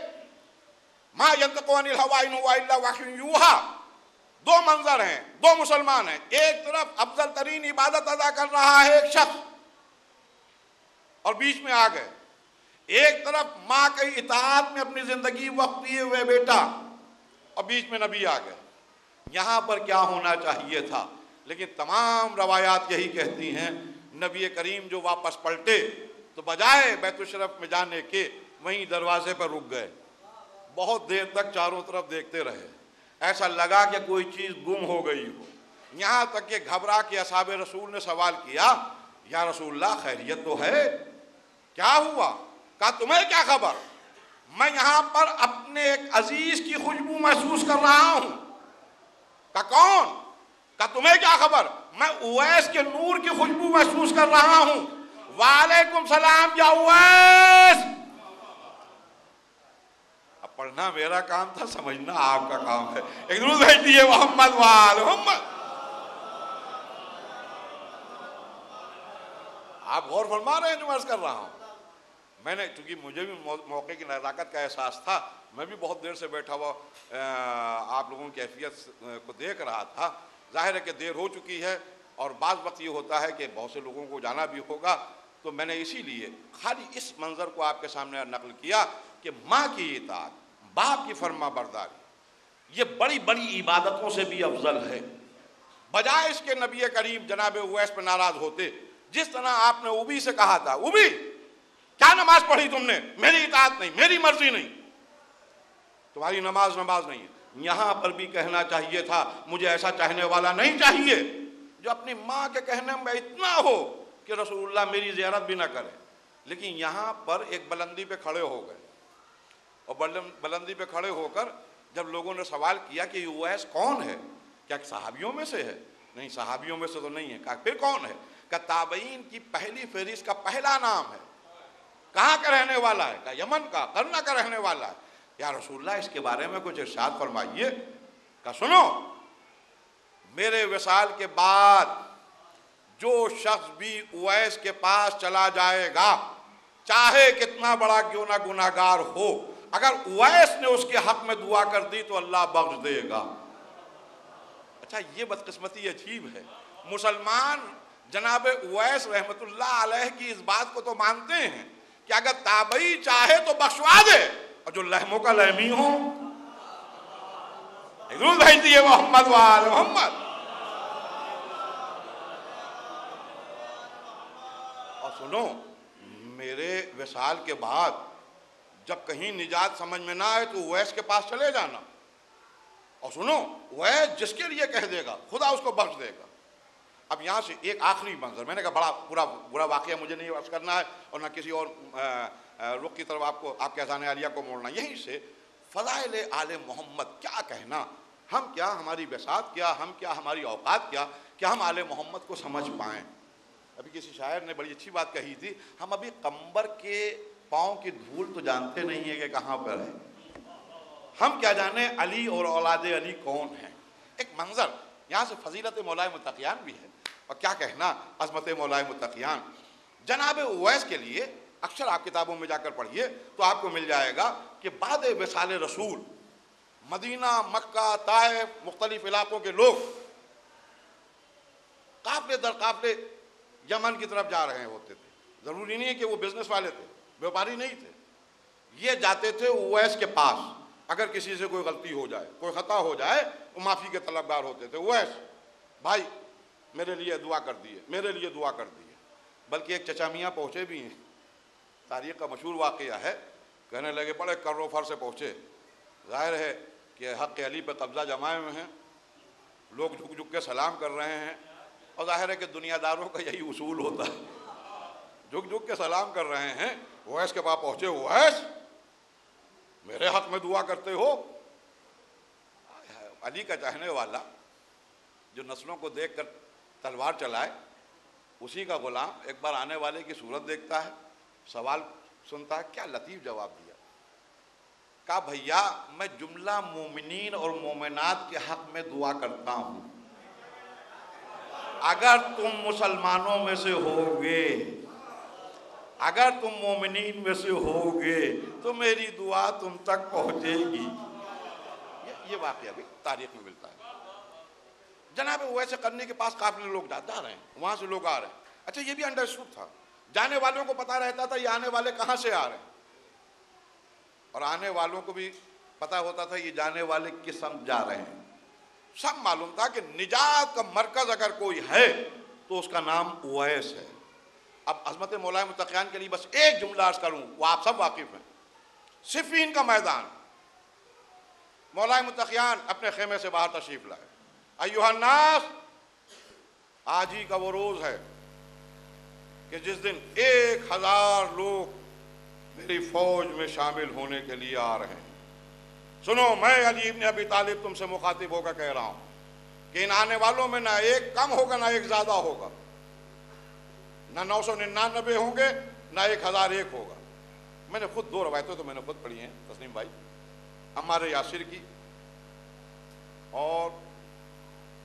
दो मंजर हैं, दो मुसलमान हैं। एक तरफ़ अफजल तरीन इबादत अदा कर रहा है एक शख्स और बीच में आ गए। एक तरफ़ माँ के इतात में अपनी ज़िंदगी वक्त दिए हुए बेटा, और बीच में नबी आ गए। यहाँ पर क्या होना चाहिए था? लेकिन तमाम रवायात यही कहती हैं, नबी करीम जो वापस पलटे तो बजाय बैतुशरफ में जाने के वहीं दरवाजे पर रुक गए। बहुत देर तक चारों तरफ़ देखते रहे। ऐसा लगा कि कोई चीज़ गुम हो गई हो। यहाँ तक कि घबरा के असाब रसूल ने सवाल किया, या रसूल्ला खैरियत तो है? क्या हुआ? कहा, तुम्हें क्या खबर? मैं यहाँ पर अपने एक अज़ीज़ की खुशबू महसूस कर रहा हूँ। का कौन? का तुम्हें क्या खबर? मैं उवैस के नूर की खुशबू महसूस कर रहा हूँ। वालेकुम सलाम, या उवैस। अब पढ़ना मेरा काम था, समझना आपका काम है। एक दूर भेज दिए, मोहम्मद वाल, मोहम्मद। आप गौर फरमा रहे हैं, जो कर रहा हूँ। मैंने, क्योंकि मुझे भी मौके की नज़ाकत का एहसास था, मैं भी बहुत देर से बैठा हुआ आप लोगों की कैफियत को देख रहा था। ज़ाहिर है कि देर हो चुकी है, और बाज़ वक्त ये होता है कि बहुत से लोगों को जाना भी होगा तो मैंने इसीलिए खाली इस मंज़र को आपके सामने नकल किया कि माँ की इतात बाप की फर्मा बरदारी, ये बड़ी बड़ी इबादतों से भी अफजल है। बजाय इसके नबी करीब जनाब उवैस पर नाराज़ होते, जिस तरह आपने उबी से कहा था, उबी! क्या नमाज़ पढ़ी तुमने? मेरी इतात नहीं, मेरी मर्ज़ी नहीं। तुम्हारी नमाज़ नमाज़ नहीं है। यहाँ पर भी कहना चाहिए था, मुझे ऐसा चाहने वाला नहीं चाहिए। जो अपनी माँ के कहने में इतना हो कि रसूलुल्लाह मेरी जियारत भी ना करे। लेकिन यहाँ पर एक बुलंदी पे खड़े हो गए। और बुलंदी पे खड़े होकर जब लोगों ने सवाल किया कि यूएस कौन है? क्या सहाबियों में से है? नहीं, सहाबियों में से तो नहीं है। फिर कौन है? का ताबईन की पहली फहरिस्त का पहला नाम है। कहाँ का रहने वाला है? का यमन का करना का रहने वाला है। या रसूल्ला इसके बारे में कुछ इर्शाद फरमाइए। का सुनो, मेरे विशाल के बाद जो शख्स भी उवैस के पास चला जाएगा, चाहे कितना बड़ा क्यों ना गुनागार हो, अगर उवैस ने उसके हक में दुआ कर दी तो अल्लाह बख्श देगा। अच्छा ये बदकिस्मती अजीब है। मुसलमान जनाब उवैस रहमतुल्लाह अलैह की इस बात को तो मानते हैं। कि अगर ताबई चाहे तो बख्शवा दे। और जो लहमों का लहमी हो। भेज दिए मोहम्मद वाल, मोहम्मद। और सुनो, मेरे विशाल के बाद जब कहीं निजात समझ में ना आए तो वैस के पास चले जाना। और सुनो, वैस जिसके लिए कह देगा, खुदा उसको बख्श देगा। अब यहाँ से एक आखिरी मंजर। मैंने कहा, बड़ा, पूरा बुरा वाक्य मुझे नहीं अर्ज़ करना है और ना किसी और रुख की तरफ़ आपको, आपके अजान आलिया को मोड़ना यहीं से फ़जाइल आल मोहम्मद, क्या कहना? हम क्या हमारी बसात क्या? हम क्या हमारी औकात क्या? क्या हम आल मोहम्मद को समझ पाएँ? अभी किसी शायर ने बड़ी अच्छी बात कही थी, हम अभी कंबर के पाँव की धूल तो जानते नहीं है कि कहाँ पर है। हम क्या जाने अली और औलाद अली कौन है? एक मंजर। यहाँ से फजीलत मौलाए मुतकियान भी है। और क्या कहना? अजमत मौलाए मुतकियान जनाब उवैस के लिए अक्सर आप किताबों में जाकर पढ़िए तो आपको मिल जाएगा कि बाद विसाल रसूल, मदीना, मक्का ताइफ मुख्तलिफ़ इलाकों के लोग काफले दर काफले यमन की तरफ़ जा रहे होते थे। ज़रूरी नहीं है कि वो बिज़नेस वाले थे, व्यापारी नहीं थे। ये जाते थे उवैस के पास, अगर किसी से कोई गलती हो जाए, कोई ख़ता हो जाए तो माफ़ी के तलबगार होते थे उवैस। भाई मेरे लिए दुआ कर दिए मेरे लिए दुआ कर दिए बल्कि एक चचा मियाँ पहुँचे भी हैं। तारीख का मशहूर वाक़ है। कहने लगे, बड़े कर्रोफर से पहुँचे। ज़ाहिर है कि हक़ अली पर कब्ज़ा जमाए हुए हैं। लोग झुक झुक के सलाम कर रहे हैं। और ज़ाहिर है कि दुनियादारों का यही उसूल होता है। झुक झुक के सलाम कर रहे हैं। वैस के पास पहुँचे, वैस, मेरे हक में दुआ करते हो? अली का चाहने वाला, जो नस्लों को देख कर तलवार चलाए। उसी का गुलाम एक बार आने वाले की सूरत देखता है सवाल सुनता है क्या लतीफ़ जवाब दिया? कहा भैया मैं जुमला मोमिन और मोमिनात के हक में दुआ करता हूँ। अगर तुम मुसलमानों में से होगे अगर तुम मोमिन में से होगे तो मेरी दुआ तुम तक पहुँचेगी। ये, ये वाक्य भी तारीख में मिलता है। जनाब वैसे करने के पास काफ़ी लोग जा रहे हैं, वहाँ से लोग आ रहे हैं। अच्छा ये भी अंडरस्टूड था। जाने वालों को पता रहता था, ये आने वाले कहाँ से आ रहे हैं? और आने वालों को भी पता होता था, ये जाने वाले किस हम जा रहे हैं। सब मालूम था कि निजात का मरकज अगर कोई है तो उसका नाम उवैस है। अब अजमत मौलाए मुतकियान के लिए बस एक जुमला अर्ज़ करूँ, वो आप सब वाकिफ हैं। सिफीन का मैदान। मौलाए मुतकियान अपने खेमे से बाहर तशरीफ़ लाए। अयुहन्नास आज ही का वो रोज है कि जिस दिन एक हज़ार लोग मेरी फौज में शामिल होने के लिए आ रहे हैं। सुनो, मैं अली इब्न अबी तालिब तुमसे मुखातिब होकर कह रहा हूँ कि इन आने वालों में ना एक कम होगा, ना एक ज़्यादा होगा। ना नौ सौ निन्यानबे होंगे, ना एक हज़ार एक होगा। मैंने खुद दो रवायतें तो मैंने खुद पढ़ी हैं तस्लीम भाई। हमारे यासिर की और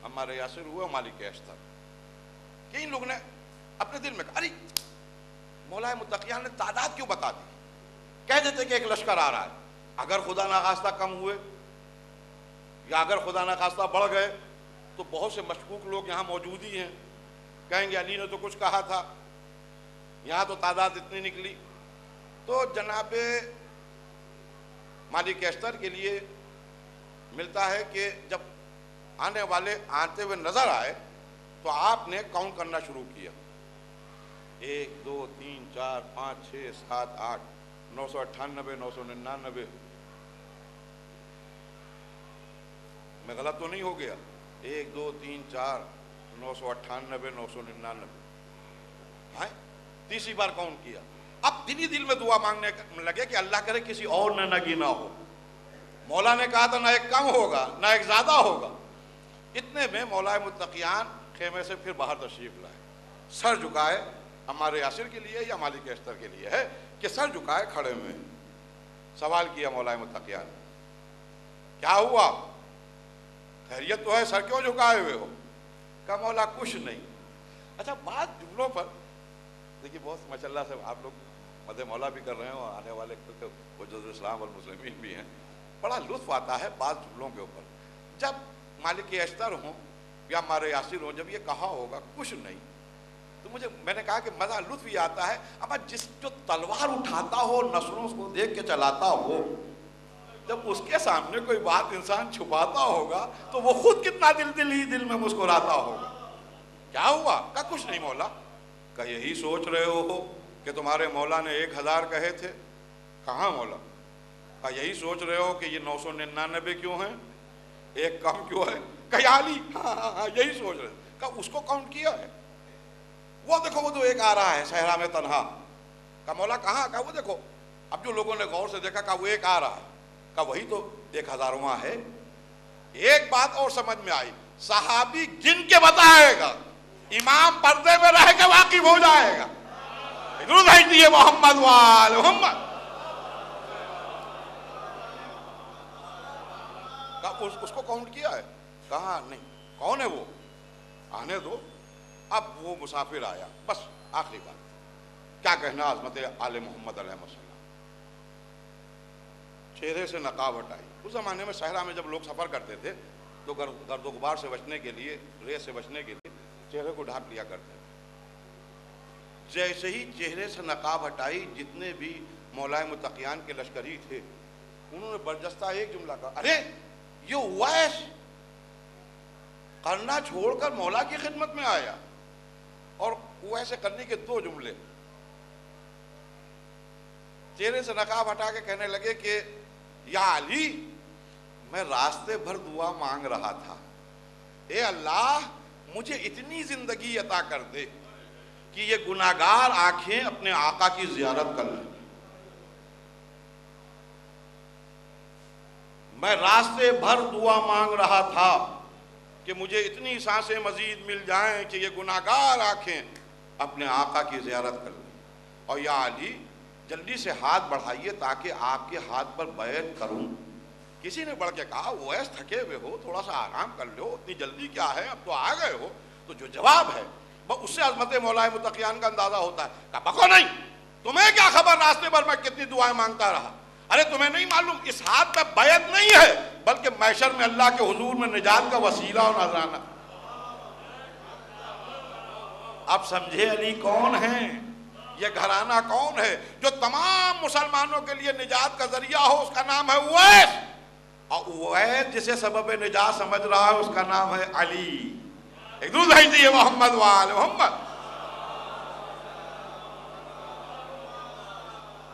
हमारे यासिर हुए मालिक के अस्तर कि इन लोगों ने अपने दिल में कहा, अरे, मौलाए मुतकिया ने तादाद क्यों बता दी? कह देते कि एक लश्कर आ रहा है। अगर खुदा ना खास्ता कम हुए या अगर खुदा ना खास्ता बढ़ गए तो बहुत से मशकूक लोग यहाँ मौजूद ही हैं। कहेंगे, अली ने तो कुछ कहा था, यहाँ तो तादाद इतनी निकली। तो जनाब मालिक अस्तर के लिए मिलता है कि जब आने वाले आते हुए नज़र आए तो आपने काउंट करना शुरू किया। एक, दो, तीन, चार, पाँच छः सात, आठ, नौ सौ अट्ठानबे, नौ सौ निन्यानबे। मैं गलत तो नहीं हो गया? एक, दो, तीन, चार, नौ सौ अट्ठानबे, नौ सौ निन्यानबे। हाँ तीसरी बार काउंट किया। अब दिली दिल में दुआ मांगने लगे कि अल्लाह करे किसी और ने न गिना हो। मौला ने कहा था, ना एक कम होगा, ना एक ज़्यादा होगा। इतने में मौला मुतकियान खेमे से फिर बाहर तशरीफ़ लाए। सर झुकाए हमारे यासिर के लिए या मालिक अस्तर के लिए है कि सर झुकाए खड़े हुए सवाल किया मौला मुतकियान क्या हुआ? खैरियत तो है, सर क्यों झुकाए हुए हो? का मौला, कुछ नहीं। अच्छा बात जुमलों पर। देखिए, बहुत माशा से आप लोग मद मौला भी कर रहे हैं और आने वाले वजूद इस्लाम और मुस्लिम भी हैं। बड़ा लुत्फ आता है बात जुमलों के ऊपर। जब मालिक अस्तर हों या हमारे यासिर हों, जब ये कहा होगा, कुछ नहीं। तो मुझे, मैंने कहा कि मज़ा लुत्फ ये आता है, अब जिस जो तलवार उठाता हो, नस्लों को देख के चलाता हो, जब उसके सामने कोई बात इंसान छुपाता होगा तो वो खुद कितना दिल दिल ही दिल में मुस्कुराता होगा। क्या हुआ? का कुछ नहीं मौला। का यही सोच रहे हो कि तुम्हारे मौला ने एक हज़ार कहे थे। कहाँ मौला? का यही सोच रहे हो कि ये नौ सौ निन्यानबे क्यों है? एक कम क्यों है? कयाली हाँ हाँ हाँ यही सोच रहे का उसको काउंट किया है। वो देखो, वो तो एक आ रहा है, सहरा में तनहा। का मौला कहाँ? का वो देखो, अब जो लोगों ने गौर से देखा का वो एक आ रहा है। का वही तो एक हजारवा है। एक बात और समझ में आई। सहाबी गिन के बताएगा। इमाम पर्दे में रह के वाकिफ हो जाएगा। मोहम्मद वाल, मोहम्मद। उस, उसको काउंट किया है? कहा नहीं कौन है वो? आने दो। अब वो मुसाफिर आया। बस आखिरी बात। क्या कहना आजमत आल मोहम्मद चेहरे से नकाब हटाई उस जमाने में सहरा में जब लोग सफ़र करते थे तो गर्द गुबार से बचने के लिए रेस से बचने के लिए चेहरे को ढाक लिया करते थे। जैसे ही चेहरे से नकाब हटाई जितने भी मौलाए मुतकियान के लश्करी थे उन्होंने बरजस्ता एक जुमला कहा अरे ये वैस करना छोड़कर मौला की खिदमत में आया। और वैसे करने के दो जुमले। चेहरे से नकाब हटा के कहने लगे कि, या अली, मैं रास्ते भर दुआ मांग रहा था। ए अल्लाह, मुझे इतनी ज़िंदगी अता कर दे कि ये गुनागार आँखें अपने आका की जियारत कर लें। मैं रास्ते भर दुआ मांग रहा था कि मुझे इतनी साँसें मजीद मिल जाएँ कि ये गुनागार आँखें अपने आका की जियारत कर लें। और या अली, जल्दी से हाथ बढ़ाइए ताकि आपके हाथ पर बैत करूँ। किसी ने बढ़ के कहा, वो ऐसे थके हुए हो थोड़ा सा आराम कर लो, इतनी जल्दी क्या है? अब तो आ गए हो। तो जो जवाब है वह उससे अजमत मौलाए मुतकियान का अंदाज़ा होता है। कहा, बको नहीं, तुम्हें क्या खबर? रास्ते भर मैं कितनी दुआएँ माँगता रहा। अरे तुम्हें नहीं मालूम, इस हाथ में बैत नहीं है, बल्कि मैशर में अल्लाह के हुजूर में निजात का वसीला और नजराना आप समझे अली कौन है? ये घराना कौन है? जो तमाम मुसलमानों के लिए निजात का ज़रिया हो, उसका नाम है उवैस। और उवैस, जिसे सबब निजात समझ रहा है, उसका नाम है अली। एक दिए मोहम्मद वाल मोहम्मद।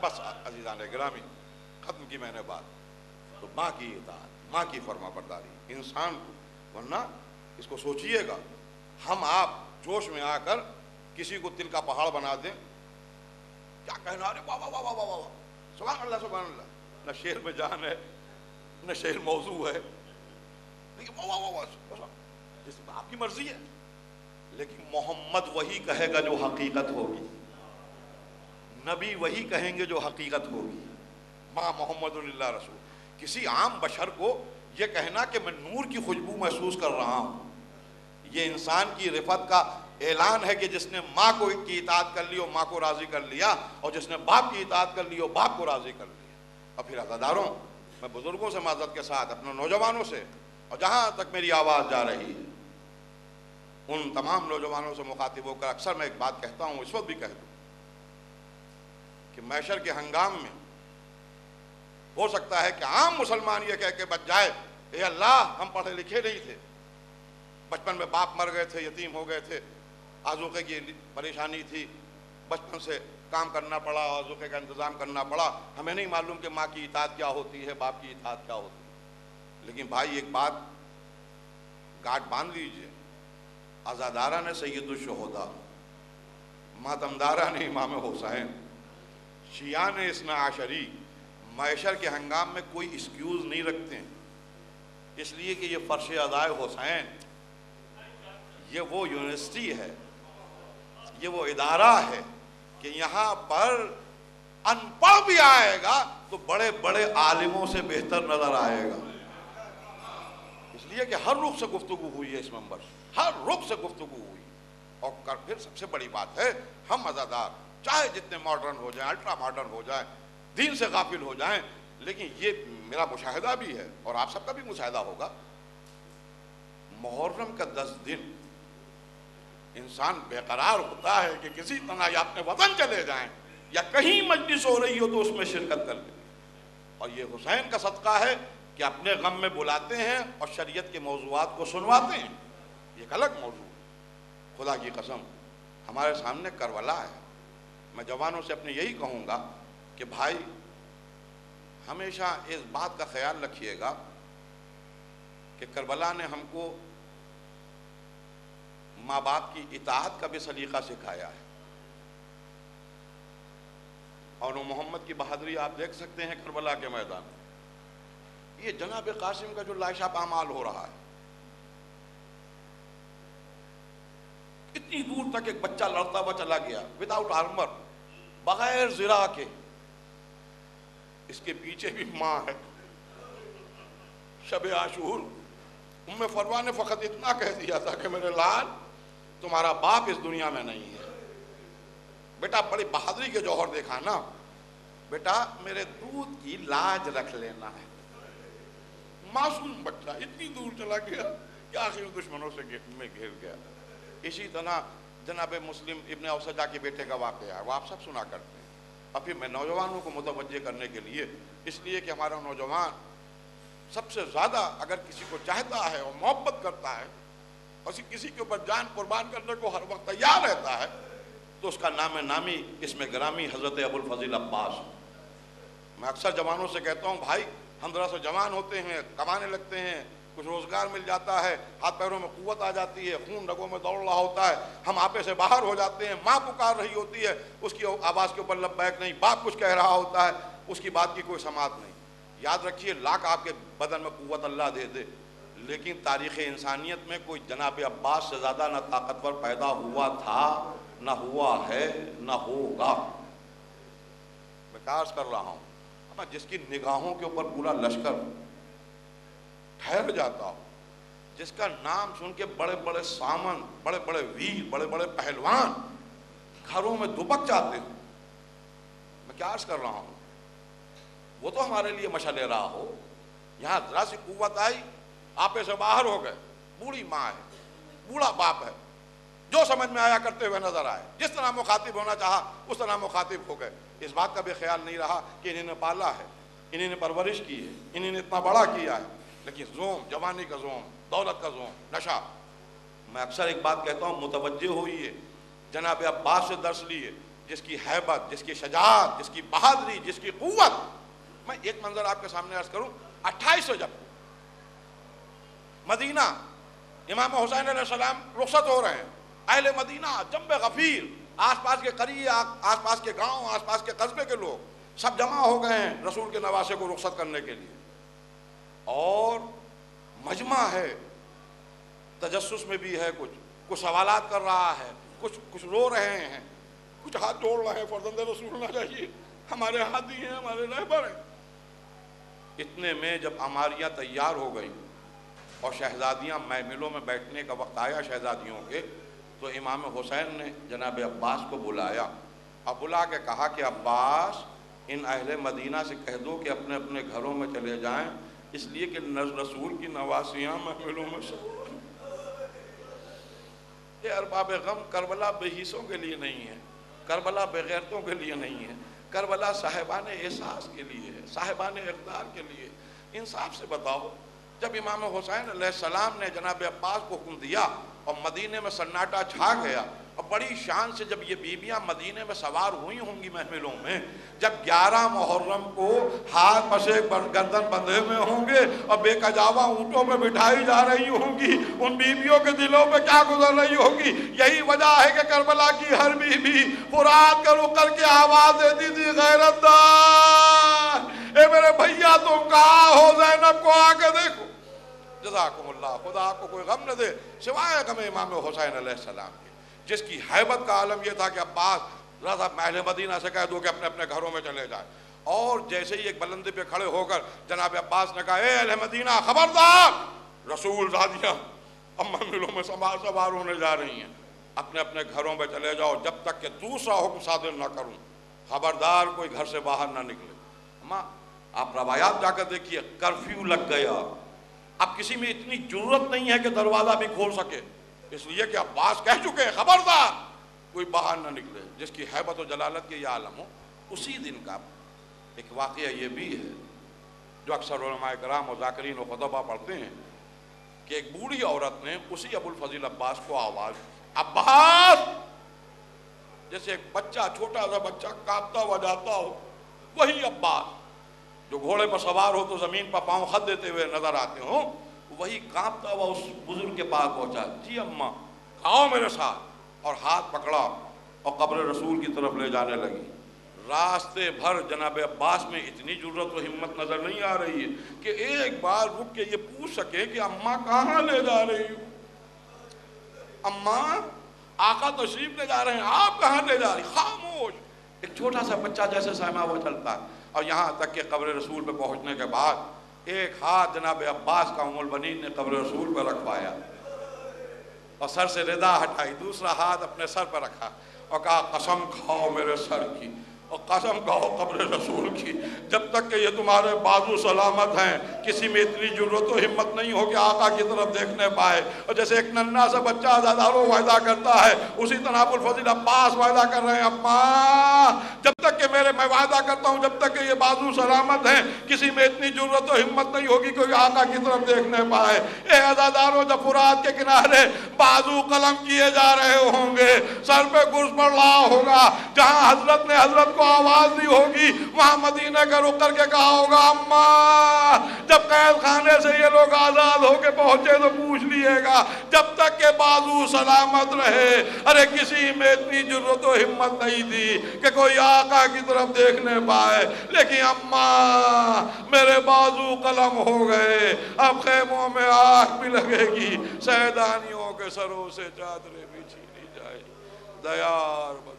बस अजीजान ग्रामी खत्म की मैंने बात। तो माँ की इतात माँ की फर्मा बरदारी, इंसान को, वरना इसको सोचिएगा, हम आप जोश में आकर किसी को तिल का पहाड़ बना दें। क्या कहना? अरे वाह वाह वाह वाह वाह सुबह अल्लाह सुबह अल्लाह न शेर में जान है, न शेर मौजू है। वाह वाह वाह आपकी मर्ज़ी है। लेकिन मोहम्मद वही कहेगा जो हकीकत होगी। नबी वही कहेंगे जो हकीकत होगी। माँ मोहम्मद रसूल। किसी आम बशर को यह कहना कि मैं नूर की खुशबू महसूस कर रहा हूँ। ये इंसान की रिफत का ऐलान है कि जिसने माँ को की इतात कर ली और माँ को राज़ी कर लिया और जिसने बाप की इतात कर ली और बाप को राज़ी कर लिया। और फिर अजादारों मैं बुज़ुर्गों से माजत के साथ, अपने नौजवानों से और जहाँ तक मेरी आवाज़ जा रही है, उन तमाम नौजवानों से मुखातिब होकर अक्सर मैं एक बात कहता हूँ, इस वक्त भी कह दूँ कि मैशर के हंगाम में हो सकता है कि आम मुसलमान ये कह के बच जाए ये अल्लाह, हम पढ़े लिखे नहीं थे। बचपन में बाप मर गए थे, यतीम हो गए थे। आजूके की परेशानी थी। बचपन से काम करना पड़ा, आजूके का इंतज़ाम करना पड़ा। हमें नहीं मालूम कि माँ की इतात क्या होती है, बाप की इतात क्या होती है। लेकिन भाई, एक बात गाठ बाँध लीजिए। आज़ादारा ने सैदुलशहोदा मातमदारा ने इमाम हुसैन, शिया ने इसना आशरी मैशर के हंगाम में कोई एक्सक्यूज़ नहीं रखते इसलिए कि ये फ़र्श अदाय हुसैन, ये वो यूनिवर्सिटी है, ये वो इदारा है कि यहाँ पर अनपढ़ भी आएगा तो बड़े बड़े आलिमों से बेहतर नज़र आएगा। इसलिए कि हर रुख से गुफ्तु हुई है इस मंबर हर रुख से गुफ्तु हुई। और फिर सबसे बड़ी बात है, हम मज़ादार, चाहे जितने मॉडर्न हो जाए अल्ट्रा मॉडर्न हो जाए दीन से गाफिल हो जाएँ, लेकिन ये मेरा मुशाहिदा भी है और आप सबका भी मुशाहिदा होगा। मुहर्रम का दस दिन, इंसान बेकरार होता है कि किसी तरह या अपने वतन चले जाएँ, या कहीं मजलिस हो रही हो तो उसमें शिरकत कर ले। और ये हुसैन का सदका है कि अपने गम में बुलाते हैं और शरीयत के मौजूद को सुनवाते हैं। ये एक अलग मौजू खुदा की कसम, हमारे सामने करबला है। मैं जवानों से अपने यही कहूँगा कि भाई, हमेशा इस बात का ख्याल रखिएगा कि करबला ने हमको माँ बाप की इतात का भी सलीका सिखाया है। और मोहम्मद की बहादुरी आप देख सकते हैं करबला के मैदान में। ये जनाब कासिम का जो लाशा पामाल हो रहा है। इतनी दूर तक एक बच्चा लड़ता हुआ चला गया विदाउट आर्मर बगैर जिरा के। इसके पीछे भी माँ है। शब आशूर, उम्मे फरवा ने फ़कत इतना कह दिया था कि मेरे लाल, तुम्हारा बाप इस दुनिया में नहीं है। बेटा, बड़ी बहादुरी के जौहर देखा ना। बेटा, मेरे दूध की लाज रख लेना है। मासूम बच्चा, इतनी दूर चला गया कि आखिर दुश्मनों से में घिर गया। इसी तरह जनाब मुस्लिम इबन अवसजा के बेटे का वाक़ है वो आप सब सुना करते हैं। फिर मैं नौजवानों को मुतवजह करने के लिए इसलिए कि हमारा नौजवान सबसे ज़्यादा अगर किसी को चाहता है और मोहब्बत करता है, और किसी के ऊपर जान कुर्बान करने को हर वक्त तैयार रहता है तो उसका नाम है नामी, इसमें ग्रामी हज़रत अबुल फजील अब्बास। मैं अक्सर जवानों से कहता हूँ, भाई, हम जरा से जवान होते हैं, कमाने लगते हैं कुछ रोज़गार मिल जाता है, हाथ पैरों में कुत आ जाती है, खून रगों में दौड़ रहा होता है, हम आपे से बाहर हो जाते हैं, माँ पुकार रही होती है, उसकी आवाज़ के ऊपर लब्बैक नहीं, बाप कुछ कह रहा होता है, उसकी बात की कोई समात नहीं। याद रखिए, लाख आपके बदन में कुत अल्लाह दे दे, लेकिन तारीख़ इंसानियत में कोई जनाब अब्बास से ज़्यादा ना ताकतवर पैदा हुआ था, ना हुआ है, ना होगा। कार्य कर रहा हूँ जिसकी निगाहों के ऊपर पूरा लश्कर ठहर जाता हो। जिसका नाम सुन के बड़े बड़े सामन बड़े बड़े वीर बड़े बड़े पहलवान घरों में दुबक जाते हो। मैं क्या कर रहा हूँ? वो तो हमारे लिए मशा ले रहा हो। यहाँ जरा सी कुत आई, आपे से बाहर हो गए। बूढ़ी माँ है, बूढ़ा बाप है। जो समझ में आया करते हुए नज़र आए। जिस तरह मुखातिब होना चाहा, उस तरह मुखातिब हो गए। इस बात का भी ख्याल नहीं रहा कि इन्हें पाला है, इन्हें परवरिश की है इन्होंने इतना बड़ा किया है। लेकिन जोम, जवानी का जोम, दौलत का जोम, नशा। मैं अक्सर एक बात कहता हूँ मुतवजह होइए जनाब अब्बास से दर्श लिए जिसकी हैबत, जिसकी शजात, जिसकी बहादरी, जिसकी कुत मैं एक मंजर आपके सामने अर्ज़ करूँ, अट्ठाईस सौ जब मदीना, इमाम हुसैन सलाम रुखसत हो रहे हैं। अहल मदीना जम्ब गफीर, आसपास के करीब, आसपास के गाँव, आसपास के कस्बे के लोग सब जमा हो गए हैं रसूल के नवासे को रुखसत करने के लिए। और मजमा है। तजस्स में भी है कुछ। कुछ सवाल कर रहा है। कुछ कुछ रो रहे हैं। कुछ हाथ जोड़ रहे हैं। फर्जंद रसूल ना चाहिए हमारे हाथ ही हैं हमारे रहबर हैं। इतने में जब अमारियाँ तैयार हो गई और शहजादियाँ महमिलों में बैठने का वक्त आया शहजादियों के तो इमाम हुसैन ने जनाब अब्बास को बुलाया। अब बुला के कहा कि, अब्बास, इन अहल मदीना से कह दो कि अपने अपने घरों में चले जाएँ इसलिए कि रसूल की नवासियाँ महमिलों में ये अरबाब गम करबला बेहिसों के लिए नहीं है, करबला बेगैरतों के लिए नहीं है, करबला साहिबान एहसास के लिए है, साहिबान इकदार के लिए। इंसाफ से बताओ, जब इमाम हुसैन सलाम ने जनाब अब्बास को हुक्म दिया और मदीने में सन्नाटा छा गया और बड़ी शान से जब ये बीबियाँ मदीने में सवार हुई होंगी महमिलों में, जब ग्यारह मुहर्रम को हाथ पसे गर्दन बंधे में होंगे और बेकजावा ऊँटों में बिठाई जा रही होंगी, उन बीबियों के दिलों में क्या गुजर रही होगी? यही वजह है कि करबला की हर बीबी फुरात कर कर के आवाज़ देती थी, गैरतदार, ए मेरे भैया, तुम कहा हो? जैनब को आके देखो। जजाकुमुल्लाह, खुदा आपको कोई गम न दे, सिवाय गम इमाम हुसैन सलाम के। जिसकी हैबत का आलम यह था कि अब्बास रजा महल मदीना से कह दो कि अपने अपने घरों में चले जाए। और जैसे ही एक बलंदे पे खड़े होकर जनाब अब्बास ने कहा अहल मदीना, खबरदार, रसूल जादियाँ अब महमिलों में सवार सवार होने जा रही हैं। अपने अपने घरों में चले जाओ, जब तक कि दूसरा हुक्म सादिर ना करूँ। खबरदार, कोई घर से बाहर ना निकले। अम्मा, आप रवायात जाकर देखिए, कर्फ्यू लग गया। अब किसी में इतनी ज़रूरत नहीं है कि दरवाज़ा भी खोल सके। इसलिए कि अब्बास कह चुके हैं, खबरदार, कोई बाहर ना निकले। जिसकी हैबत और जलालत के यह आलम हो, उसी दिन का एक वाक़ ये भी है, जो अक्सर कराम और जाकरीन खुतबा पढ़ते हैं, कि एक बूढ़ी औरत ने उसी अबुल फजील अब्बास को आवाज़ अब्बास! जैसे एक बच्चा, छोटा सा बच्चा कांपता हुआ जाता हो, वही अब्बास, जो घोड़े पर सवार हो तो ज़मीन पर पाँव खत देते हुए नज़र आते हो वही कांपता हुआ उस बुज़ुर्ग के पास पहुँचा, जी अम्मा, आओ मेरे साथ। और हाथ पकड़ा और कब्र रसूल की तरफ़ ले जाने लगी। रास्ते भर जनाब अब्बास में इतनी ज़रूरत और हिम्मत नज़र नहीं आ रही है कि एक बार रुक के ये पूछ सके कि अम्मा कहाँ ले जा रही हूँ? अम्मा, आका तशरीफ़ ले जा रहे हैं, आप कहाँ ले जा रही? खामोश। एक छोटा सा बच्चा जैसे सहमा हुआ चलता है और यहाँ तक के कब्र रसूल पे पहुँचने के बाद एक हाथ जनाब अब्बास का उमल बनी ने कब्र रसूल पर रखवाया और सर से रिदा हटाई, दूसरा हाथ अपने सर पर रखा और कहा, कसम खाओ मेरे सर की और कसम कहो कब्र रसूल की। जब तक कि ये तुम्हारे बाजू सलामत हैं, किसी में इतनी ज़रूरत और हिम्मत नहीं हो कि आका की तरफ़ देखने पाए। और जैसे एक नन्ना सा बच्चा हज़ारों वायदा करता है, उसी तरह फजील अब्बास वायदा कर रहे हैं, अब्बा, जब तक कि मेरे, मैं वायदा करता हूँ, जब तक कि ये बाजू सलामत हैं, किसी में इतनी ज़रूरत और हिम्मत नहीं होगी, कोई आका की तरफ़ देखने पाए। ए हज़ारों जब फुरात के किनारे बाजू कलम किए जा रहे होंगे, सर पे गुर्स पड़ रहा होगा, जहाँ हज़रत ने हज़रत को आवाज़ दी होगी, वहाँ मदीने का रुक करके कहा होगा, अम्मा, जब कैद खाने से ये लोग आज़ाद होके पहुँचे तो पूछ लिएगा, जब तक के बाजू सलामत रहे। अरे किसी में इतनी ज़रूरत और हिम्मत नहीं थी कि कोई आका की तरफ़ देखने पाए। लेकिन अम्मा, मेरे बाजू कलम हो गए। अब खेमों में आग भी लगेगी। सैदानियों के सरों से चादरें भी छीनी जाए दयार बदयार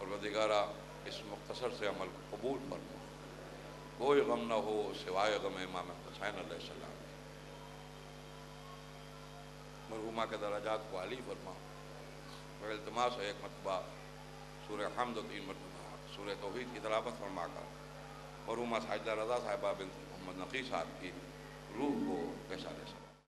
और वदिगारा इस मुख्तसर से अमल कबूल फरमा। कोई गम न हो सिवाय गम इमाम हुसैन सलाम मरहुमा के दराजात को आली फरमाओ। इल्तमास है एक मतबा सूर हमद तीन मरतबा सूर तोहहीद की तलावत फरमा कर मरहुमा साजदा रजा साहिबा बिन मोहम्मद नकी साहब की रूह को ले सकता